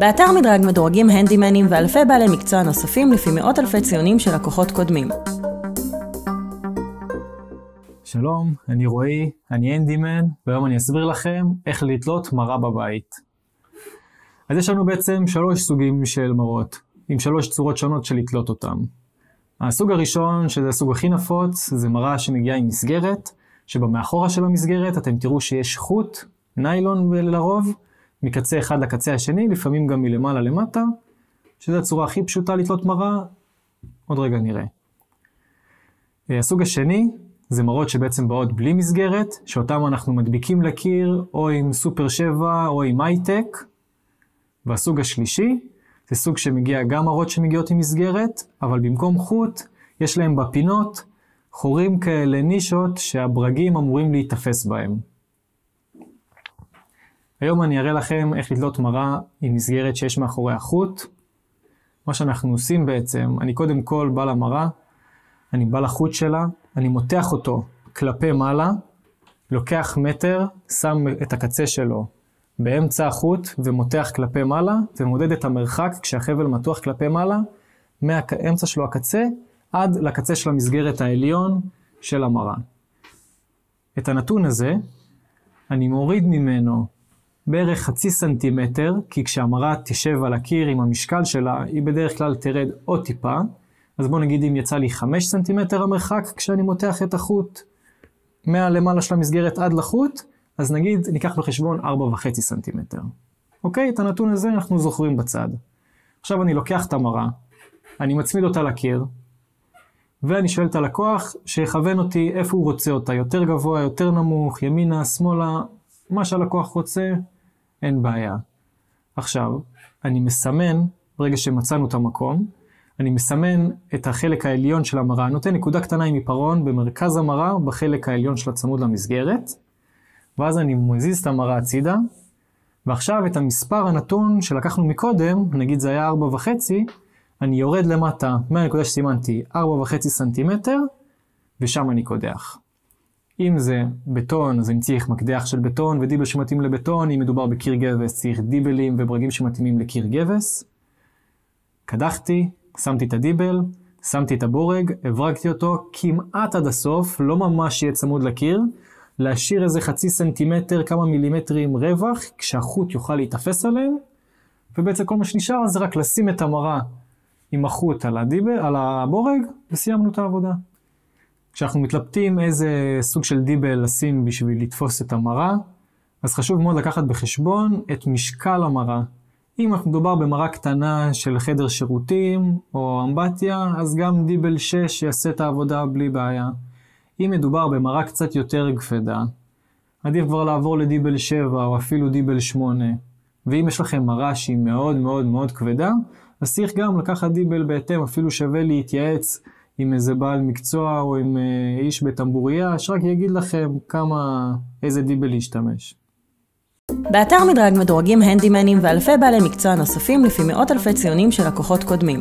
באתר מדרג מדורגים הנדימנים ואלפי בעלי מקצוע נוספים לפי מאות אלפי ציונים של לקוחות קודמים. שלום, אני רועי, אני הנדימן, והיום אני אסביר לכם איך לתלות מראה בבית. אז יש לנו בעצם שלוש סוגים של מראות, עם שלוש צורות שונות של לתלות אותם. הסוג הראשון, שזה הסוג הכי נפוץ, זה מראה שמגיעה עם מסגרת, שבמאחורה של המסגרת אתם תראו שיש חוט, ניילון לרוב, מקצה אחד לקצה השני, לפעמים גם מלמעלה למטה, שזו הצורה הכי פשוטה לתלות מראה, עוד רגע נראה. אה, הסוג השני, זה מראות שבעצם באות בלי מסגרת, שאותם אנחנו מדביקים לקיר, או עם סופר 7 או עם הייטק. והסוג השלישי, זה סוג שמגיע גם מראות שמגיעות עם מסגרת, אבל במקום חוט, יש להם בפינות חורים כאלה נישות שהברגים אמורים להיתפס בהם. היום אני אראה לכם איך לתלות מראה עם מסגרת שיש מאחורי החוט. מה שאנחנו עושים בעצם, אני קודם כל בא למראה, אני בא לחוט שלה, אני מותח אותו כלפי מעלה, לוקח מטר, שם את הקצה שלו באמצע החוט ומותח כלפי מעלה, ומודד את המרחק כשהחבל מתוח כלפי מעלה, מהאמצע שלו הקצה עד לקצה של המסגרת העליון של המראה. את הנתון הזה, אני מוריד ממנו בערך חצי סנטימטר, כי כשהמראה תשב על הקיר עם המשקל שלה, היא בדרך כלל תרד עוד טיפה. אז בואו נגיד אם יצא לי 5 סנטימטר המרחק כשאני מותח את החוט מהלמעלה של המסגרת עד לחוט, אז נגיד ניקח בחשבון 4.5 סנטימטר. אוקיי? את הנתון הזה אנחנו זוכרים בצד. עכשיו אני לוקח את המראה, אני מצמיד אותה לקיר, ואני שואל את הלקוח שיכוון אותי איפה הוא רוצה אותה, יותר גבוה, יותר נמוך, ימינה, שמאלה, מה שהלקוח רוצה, אין בעיה. עכשיו, אני מסמן, ברגע שמצאנו את המקום, אני מסמן את החלק העליון של המראה, נותן נקודה קטנה עם עיפרון במרכז המראה, בחלק העליון של הצמוד למסגרת, ואז אני מזיז את המראה הצידה, ועכשיו את המספר הנתון שלקחנו מקודם, נגיד זה היה 4.5, אני יורד למטה מהנקודה שסימנתי 4.5 סנטימטר, ושם אני קודח. אם זה בטון, אז אני צריך מקדח של בטון ודיבל שמתאים לבטון, אם מדובר בקיר גבס צריך דיבלים וברגים שמתאימים לקיר גבס. קדחתי, שמתי את הדיבל, שמתי את הבורג, הברגתי אותו כמעט עד הסוף, לא ממש יהיה צמוד לקיר, להשאיר איזה חצי סנטימטר, כמה מילימטרים רווח, כשהחוט יוכל להיתפס עליהם, ובעצם כל מה שנשאר זה רק לשים את המראה עם החוט על, הדיבל, על הבורג, וסיימנו את העבודה. כשאנחנו מתלבטים איזה סוג של דיבל לשים בשביל לתפוס את המראה, אז חשוב מאוד לקחת בחשבון את משקל המראה. אם מדובר במראה קטנה של חדר שירותים או אמבטיה, אז גם דיבל 6 יעשה את העבודה בלי בעיה. אם מדובר במראה קצת יותר כבדה, עדיף כבר לעבור לדיבל 7 או אפילו דיבל 8. ואם יש לכם מראה שהיא מאוד מאוד מאוד כבדה, אז צריך גם לקחת דיבל בהתאם, אפילו שווה להתייעץ עם איזה בעל מקצוע או עם אה, איש בטמבוריה, שרק יגיד לכם כמה, איזה דיבל להשתמש. באתר מדרג מדורגים הנדימנים ואלפי בעלי מקצוע נוספים לפי מאות אלפי ציונים של לקוחות קודמים.